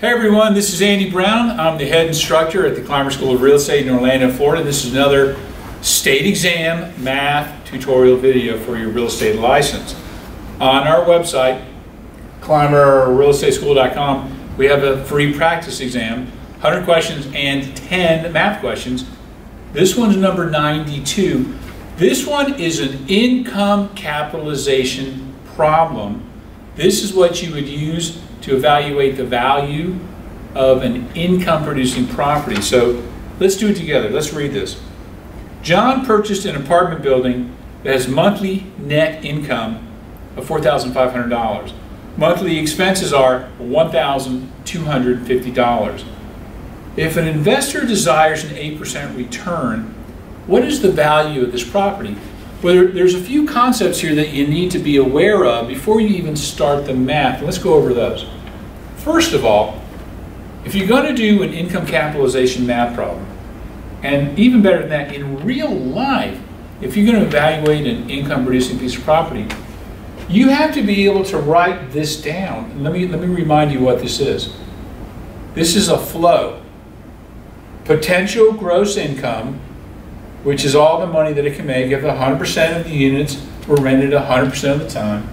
Hey everyone, this is Andy Brown. I'm the head instructor at the Climer School of Real Estate in Orlando, Florida. This is another state exam math tutorial video for your real estate license. On our website, climerrealestateschool.com, we have a free practice exam, 100 questions and 10 math questions. This one's number 92. This one is an income capitalization problem. This is what you would use to evaluate the value of an income producing property. So let's do it together. Let's read this. John purchased an apartment building that has monthly net income of $4,500. Monthly expenses are $1,250. If an investor desires an 8% return, what is the value of this property? Well, there's a few concepts here that you need to be aware of before you even start the math. Let's go over those. First of all, if you're going to do an income capitalization math problem, and even better than that, in real life, if you're going to evaluate an income producing piece of property, you have to be able to write this down. Let me, let me remind you what this is. This is a flow. Potential gross income which is all the money that it can make if 100% of the units were rented 100% of the time.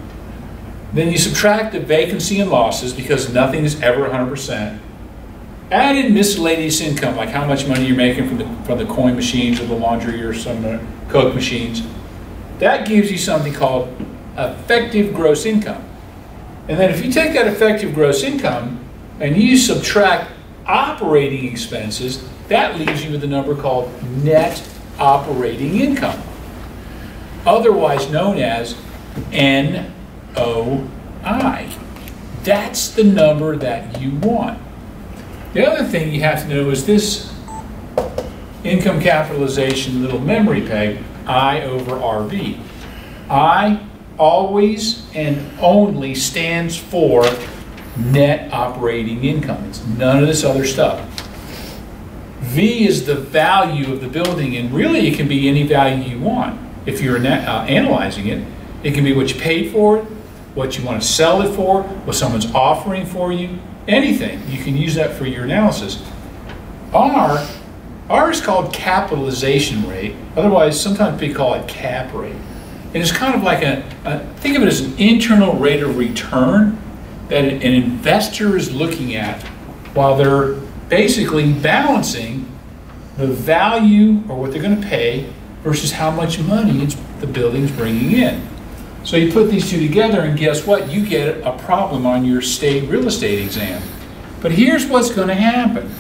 Then you subtract the vacancy and losses because nothing is ever 100%. Add in miscellaneous income, like how much money you're making from the, from the coin machines or the laundry or some uh, Coke machines. That gives you something called effective gross income. And then if you take that effective gross income and you subtract operating expenses, that leaves you with a number called net operating income, otherwise known as NOI. That's the number that you want. The other thing you have to know is this income capitalization little memory peg, I over RV. I always and only stands for net operating income. It's none of this other stuff. V is the value of the building, and really it can be any value you want if you're uh, analyzing it. It can be what you paid for it, what you want to sell it for, what someone's offering for you, anything. You can use that for your analysis. R, R is called capitalization rate, otherwise sometimes people call it cap rate. And it's kind of like a, a think of it as an internal rate of return that an investor is looking at while they're basically balancing the value or what they're going to pay versus how much money the building's bringing in. So you put these two together, and guess what? You get a problem on your state real estate exam. But here's what's going to happen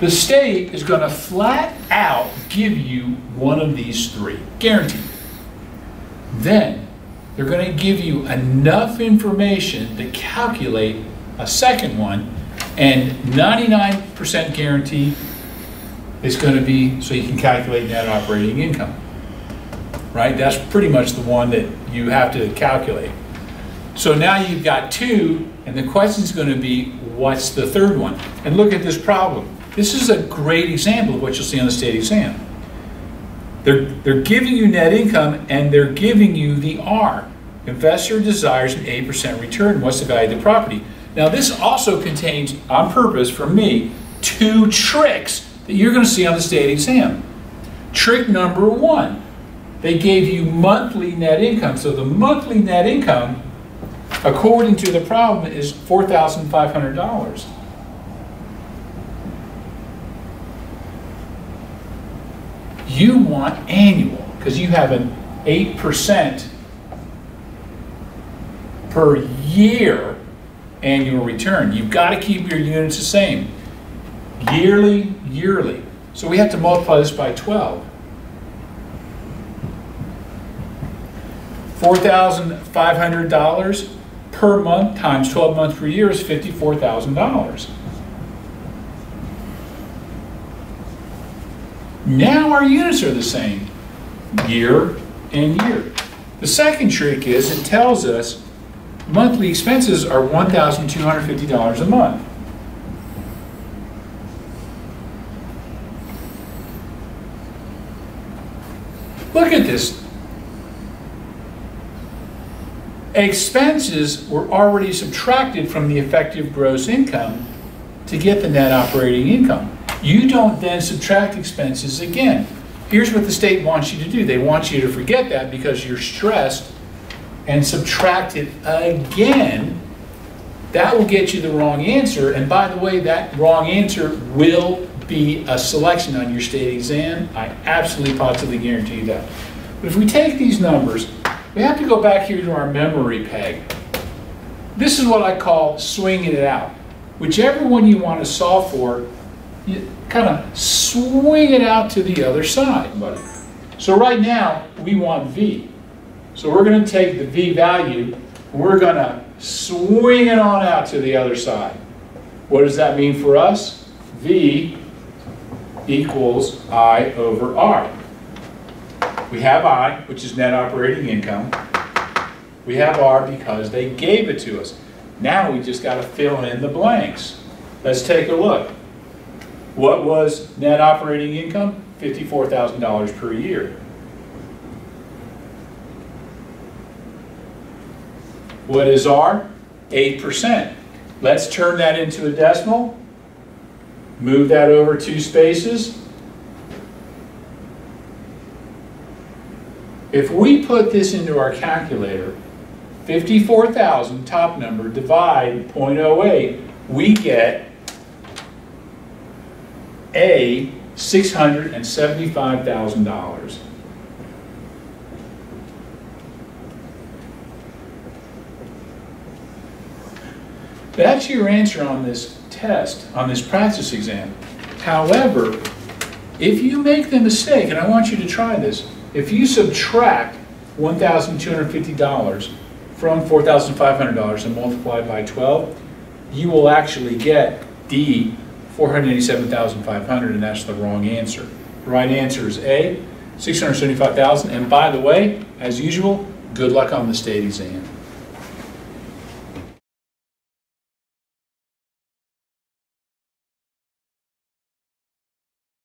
the state is going to flat out give you one of these three, guaranteed. Then they're going to give you enough information to calculate a second one and 99% guarantee is going to be so you can calculate net operating income. Right? That's pretty much the one that you have to calculate. So now you've got two, and the question is going to be what's the third one? And look at this problem. This is a great example of what you'll see on the state exam. They're, they're giving you net income and they're giving you the R. Investor desires an 8% return. What's the value of the property? Now this also contains, on purpose for me, two tricks that you're going to see on the state exam. Trick number one, they gave you monthly net income. So the monthly net income, according to the problem, is $4,500. You want annual because you have an 8% per year annual return. You've got to keep your units the same. Yearly, yearly. So we have to multiply this by 12. $4,500 per month times 12 months per year is $54,000. Now our units are the same, year and year. The second trick is it tells us monthly expenses are $1,250 a month. Look at this. Expenses were already subtracted from the effective gross income, to get the net operating income. You don't then subtract expenses again. Here's what the state wants you to do. They want you to forget that because you're stressed and subtract it again. That will get you the wrong answer. And by the way, that wrong answer will be a selection on your state exam. I absolutely positively guarantee you that. But if we take these numbers, we have to go back here to our memory peg. This is what I call swinging it out. Whichever one you want to solve for, you kind of swing it out to the other side. buddy. So right now, we want V. So we're going to take the V value, and we're going to swing it on out to the other side. What does that mean for us? V equals I over R. We have I, which is net operating income. We have R because they gave it to us. Now we just got to fill in the blanks. Let's take a look. What was net operating income? $54,000 per year. What is R? 8%. Let's turn that into a decimal. Move that over two spaces. If we put this into our calculator, 54,000 top number divide 0.08, we get A, $675,000. That's your answer on this test, on this practice exam. However, if you make the mistake, and I want you to try this, if you subtract $1,250 from $4,500 and multiply by 12, you will actually get D, 487,500, and that's the wrong answer. The right answer is A, 675,000. And by the way, as usual, good luck on the state exam.